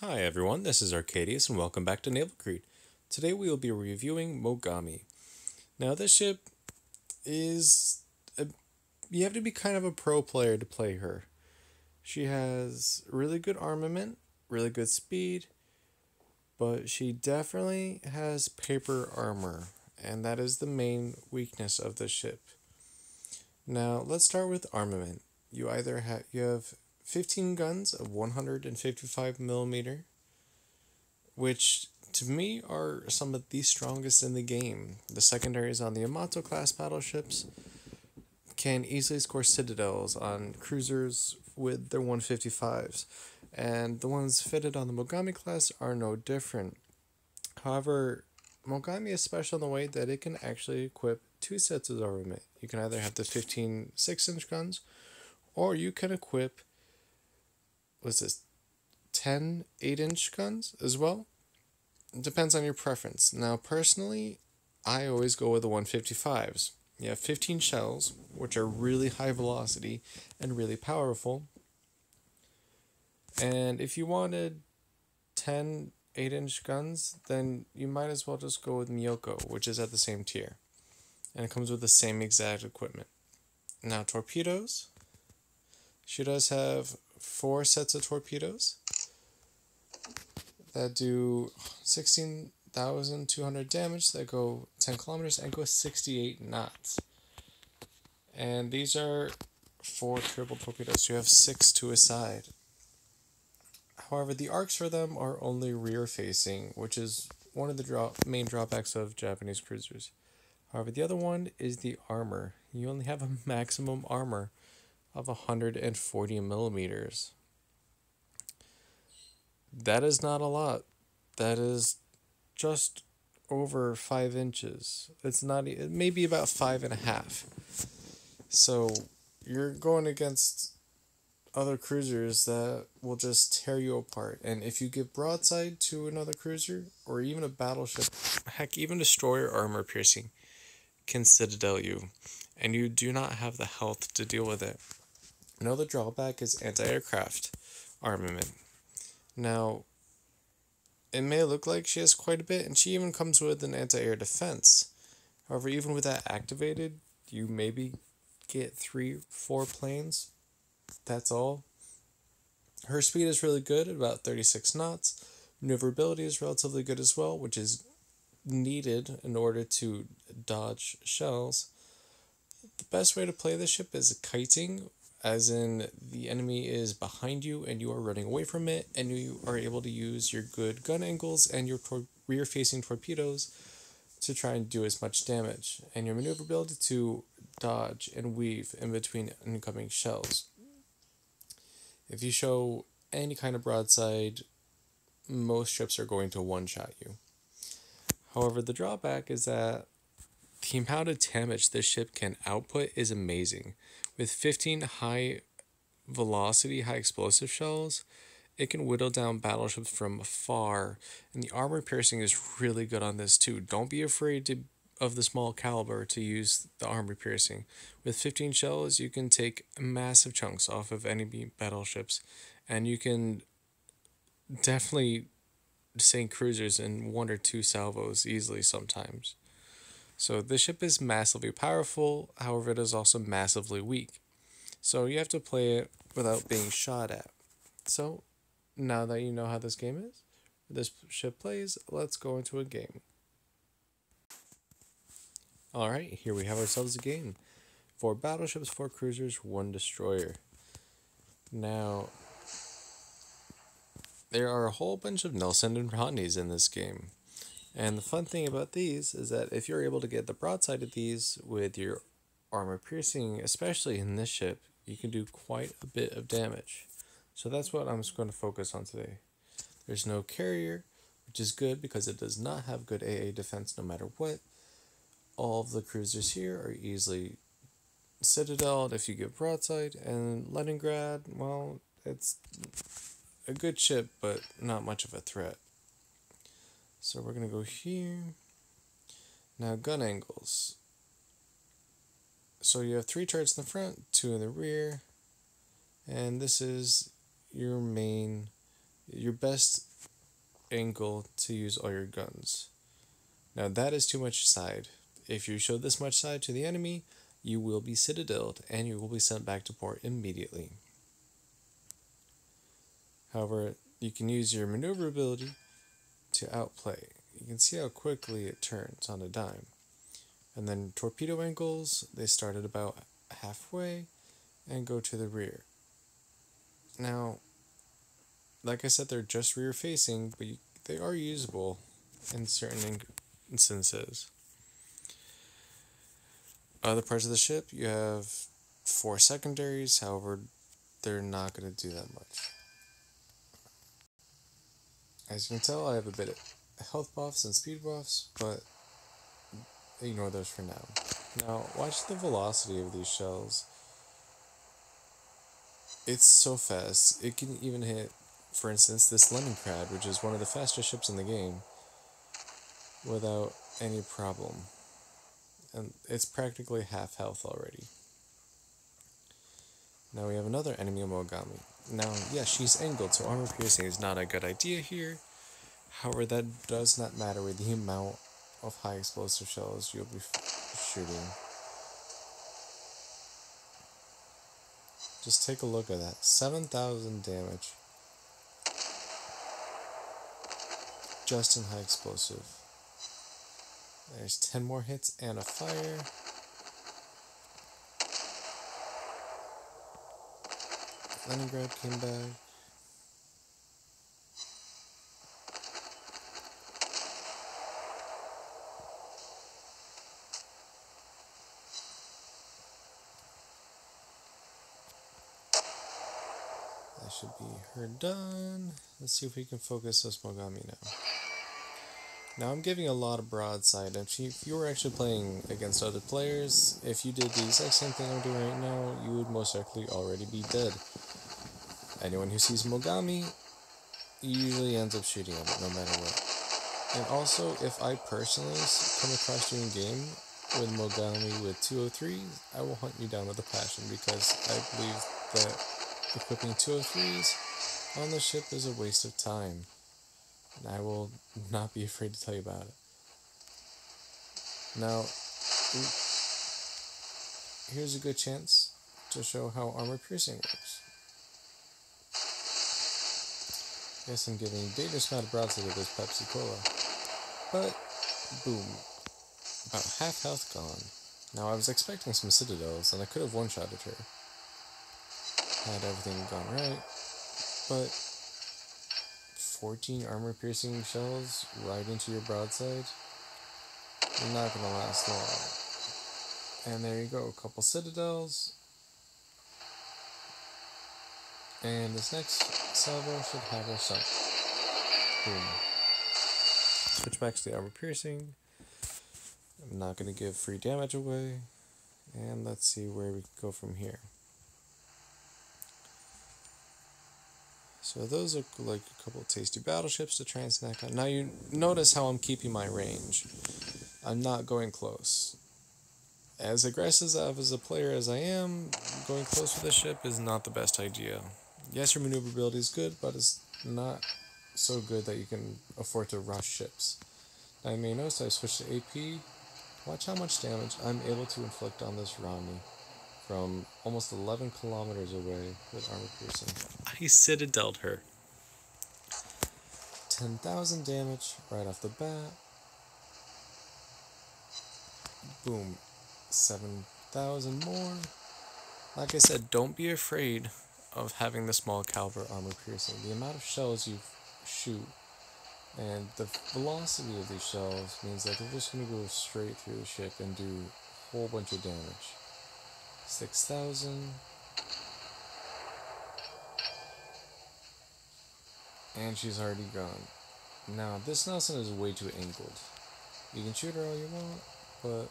Hi everyone, this is Arcadius and welcome back to Naval Creed. Today we will be reviewing Mogami. Now this ship is a, you have to be kind of a pro player to play her. She has really good armament, really good speed, but she definitely has paper armor, and that is the main weakness of the ship. Now let's start with armament. You either have you have 15 guns of 155 millimeter, which to me are some of the strongest in the game. The secondaries on the Yamato class battleships can easily score citadels on cruisers with their 155s, and the ones fitted on the Mogami class are no different. However, Mogami is special in the way that it can actually equip two sets of armament. You can either have the 15 6 inch guns, or you can equip what's this 10 8 inch guns as well? It depends on your preference. Now personally i always go with the 155s you have 15 shells which are really high velocity and really powerful. And if you wanted 10 8 inch guns then you might as well just go with Myoko which is at the same tier. And it comes with the same exact equipment. Now torpedoes. She does have four sets of torpedoes that do 16,200 damage that go 10 kilometers and go 68 knots. And these are four triple torpedoes. You have six to a side. However, the arcs for them are only rear facing, which is one of the draw- main drawbacks of Japanese cruisers. However, the other one is the armor. You only have a maximum armor of 140 millimeters. That is not a lot. That is just over five inches. It's not, it may be about five and a half. So you're going against other cruisers that will just tear you apart. And if you give broadside to another cruiser or even a battleship, heck, even destroyer armor piercing can citadel you, and you do not have the health to deal with it. Another drawback is anti-aircraft armament. Now, it may look like she has quite a bit, and she even comes with an anti-air defense. However, even with that activated, you maybe get three, four planes. That's all. Her speed is really good at about 36 knots. Maneuverability is relatively good as well, which is needed in order to dodge shells. The best way to play this ship is kiting as in the enemy is behind you and you are running away from it, and you are able to use your good gun angles and your tor- rear facing torpedoes to try and do as much damage, and your maneuverability to dodge and weave in between incoming shells. If you show any kind of broadside, most ships are going to one shot you. However, the drawback is that the amount of damage this ship can output is amazing. With 15 high velocity, high explosive shells, it can whittle down battleships from afar, and the armor piercing is really good on this too. Don't be afraid to of the small caliber to use the armor piercing. With 15 shells, you can take massive chunks off of enemy battleships, and you can definitely sink cruisers in one or two salvos easily sometimes. So this ship is massively powerful, however it is also massively weak. So you have to play it without being shot at. So now that you know how this game is, this ship plays, let's go into a game. Alright, here we have ourselves a game. Four battleships, four cruisers, one destroyer. Now, there are a whole bunch of Nelson and Rodneys in this game. And the fun thing about these is that if you're able to get the broadside of these with your armor piercing, especially in this ship, you can do quite a bit of damage. So that's what I'm just going to focus on today. There's no carrier, which is good because it does not have good AA defense no matter what. All of the cruisers here are easily citadeled if you get broadside, and Leningrad, well, it's a good ship, but not much of a threat. So we're going to go here. Now gun angles. So you have three turrets in the front, two in the rear, and this is your main your best angle to use all your guns. Now that is too much side. If you show this much side to the enemy, you will be citadeled and you will be sent back to port immediately. However, you can use your maneuverability to outplay. You can see how quickly it turns on a dime. And then torpedo angles, they start at about halfway and go to the rear. Now, like I said, they're just rear facing, but you, they are usable in certain instances. Other parts of the ship, you have four secondaries, however, they're not going to do that much. As you can tell, I have a bit of health buffs and speed buffs, but ignore those for now. Now, watch the velocity of these shells. It's so fast, it can even hit, for instance, this Leningrad, which is one of the fastest ships in the game, without any problem. And it's practically half health already. Now we have another enemy Mogami. Now, yeah, she's angled, so armor piercing is not a good idea here. However, that does not matter with the amount of high explosive shells you'll be shooting. Just take a look at that. 7,000 damage. Just in high explosive. There's 10 more hits and a fire. Leningrad came back. That should be her done. Let's see if we can focus this Mogami now. Now I'm giving a lot of broadside. If you, if you were actually playing against other players, if you did the exact same thing I'm doing right now, you would most likely already be dead. Anyone who sees Mogami usually ends up shooting him, no matter what. And also, if I personally come across you in game with Mogami with 203, I will hunt you down with a passion because I believe that equipping 203s on the ship is a waste of time. And I will not be afraid to tell you about it. Now, here's a good chance to show how armor piercing works. Yes, I'm giving dangerous amount of broadside with this Pepsi Cola. But, boom. About half health gone. Now, I was expecting some citadels, and I could have one-shotted her. Had everything gone right. But, 14 armor-piercing shells right into your broadside, you're not to last long. And there you go, a couple citadels. And this next salvo should have her sunk. Boom. Switch back to the armor piercing. I'm not going to give free damage away. And let's see where we go from here. So those are like a couple tasty battleships to try and snack on. Now you notice how I'm keeping my range. I'm not going close. As aggressive as a player as I am, going close with a ship is not the best idea. Yes, your maneuverability is good, but it's not so good that you can afford to rush ships. Now you may notice I switched to AP. Watch how much damage I'm able to inflict on this Rodney from almost 11 kilometers away with armor piercing. I citadeled her. 10,000 damage right off the bat. Boom. 7,000 more. Like I said, don't be afraid of having the small caliber armor piercing. The amount of shells you shoot and the velocity of these shells means that they're just going to go straight through the ship and do a whole bunch of damage. 6,000. And she's already gone. Now, this Nelson is way too angled. You can shoot her all you want, but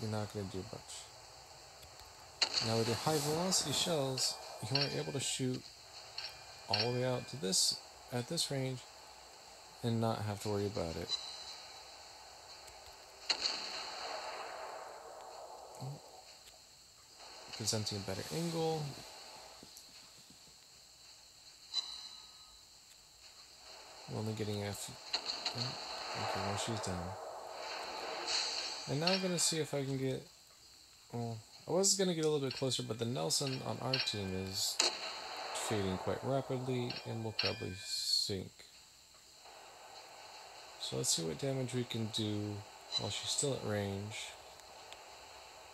you're not going to do much. Now, with your high velocity shells, you are able to shoot all the way out to this, at this range, and not have to worry about it. Oh. Presenting a better angle. I'm only getting a few. Oh, okay, well, she's down. And now I'm going to see if I can get. Well, I was going to get a little bit closer, but the Nelson on our team is fading quite rapidly and will probably sink. So let's see what damage we can do while she's still at range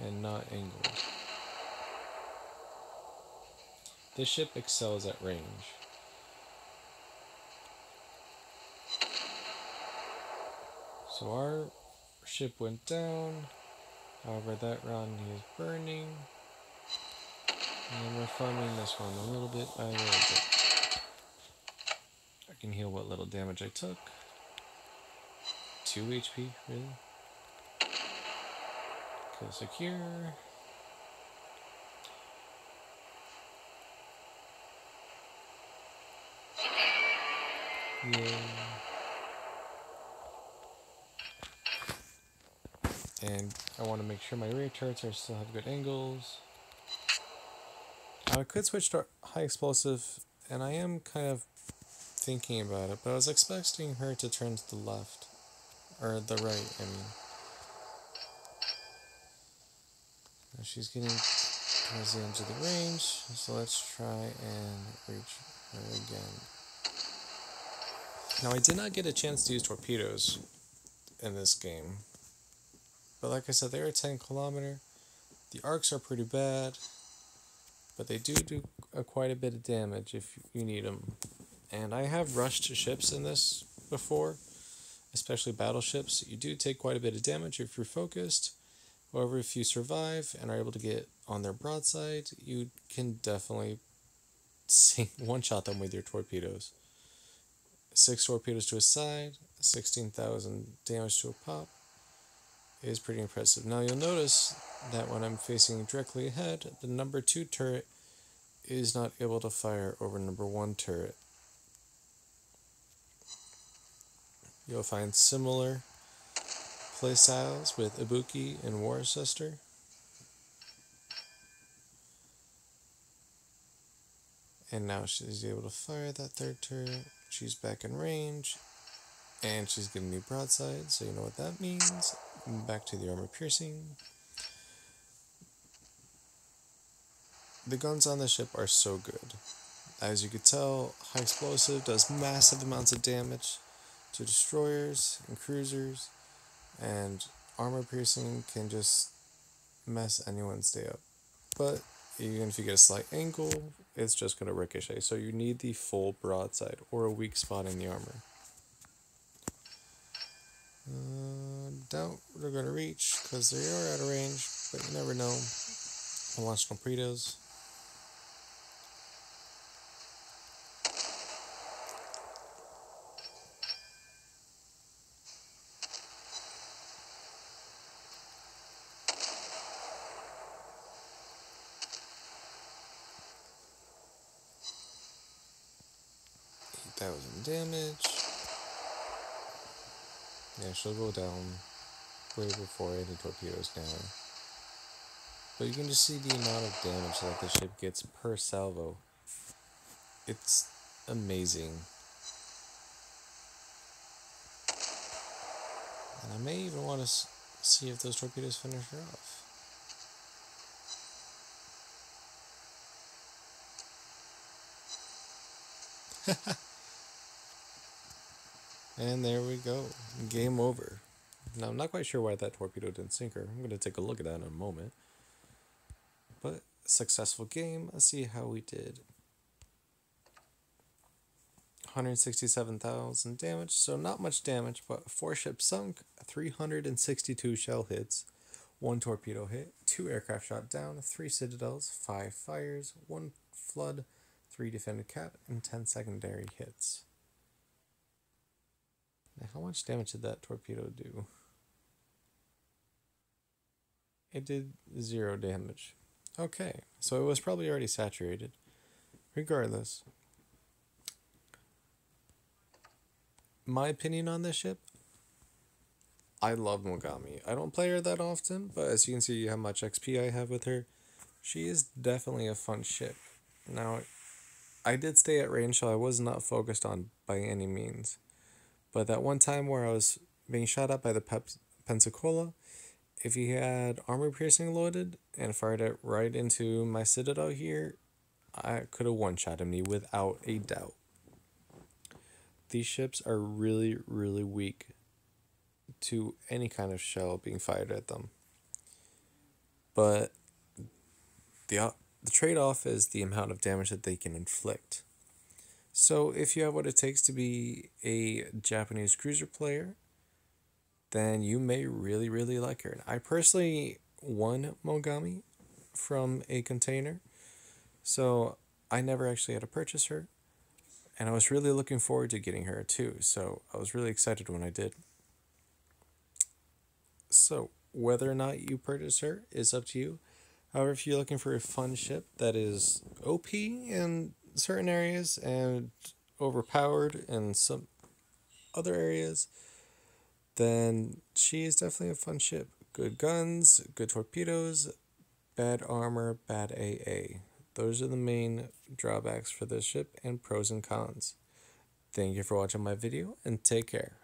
and not angled. This ship excels at range. So our ship went down. However, that round is burning. And we're farming this one a little bit by a little bit. I can heal what little damage I took. 2 HP, really? Kill secure. Yeah. And I want to make sure my rear turrets are still have good angles. I could switch to high explosive, and I am kind of thinking about it, but I was expecting her to turn to the left. Or the right, I mean. Now she's getting towards the end of the range, so let's try and reach her again. Now I did not get a chance to use torpedoes in this game. But like I said, they are 10 kilometer. The arcs are pretty bad, but they do do a, quite a bit of damage if you need them. And I have rushed ships in this before, especially battleships. You do take quite a bit of damage if you're focused. However, if you survive and are able to get on their broadside, you can definitely one shot them with your torpedoes. Six torpedoes to a side, 16,000 damage to a pop is pretty impressive. Now you'll notice that when I'm facing directly ahead, the number 2 turret is not able to fire over number 1 turret. You'll find similar playstyles with Ibuki and Worcester. And now she's able to fire that third turret. She's back in range. And she's getting new broadside, so you know what that means. Back to the armor piercing. The guns on the ship are so good. As you could tell, high explosive does massive amounts of damage to destroyers and cruisers, and armor piercing can just mess anyone's day up. But even if you get a slight angle, it's just going to ricochet. So you need the full broadside or a weak spot in the armor. Uh, doubt they're going to reach because they are out of range, but you never know. I'll launch torpedoes. Thousand damage. Yeah, she'll go down way before any torpedoes down. But you can just see the amount of damage that the ship gets per salvo. It's amazing. And I may even want to see if those torpedoes finish her off. And there we go. Game over. Now, I'm not quite sure why that torpedo didn't sink her. I'm going to take a look at that in a moment. But, successful game. Let's see how we did. 167,000 damage, so not much damage, but 4 ships sunk, 362 shell hits, 1 torpedo hit, 2 aircraft shot down, 3 citadels, 5 fires, 1 flood, 3 defended cap, and 10 secondary hits. Now, how much damage did that torpedo do? It did zero damage. Okay, so it was probably already saturated. Regardless, my opinion on this ship, I love Mogami. I don't play her that often, but as you can see how much XP I have with her, she is definitely a fun ship. Now, I did stay at range, so I was not focused on by any means. But that one time where I was being shot at by the Pep- Pensacola, if he had armor piercing loaded and fired it right into my citadel here, I could have one shot him. me without a doubt. These ships are really, really weak to any kind of shell being fired at them. But the the trade-off is the amount of damage that they can inflict. So if you have what it takes to be a Japanese cruiser player, then you may really, really like her. I personally won Mogami from a container, so I never actually had to purchase her. And I was really looking forward to getting her too, so I was really excited when I did. So, whether or not you purchase her is up to you. However, if you're looking for a fun ship that is OP in certain areas and overpowered in some other areas, then she is definitely a fun ship. Good guns, good torpedoes, bad armor, bad AA. Those are the main drawbacks for this ship and pros and cons. Thank you for watching my video and take care.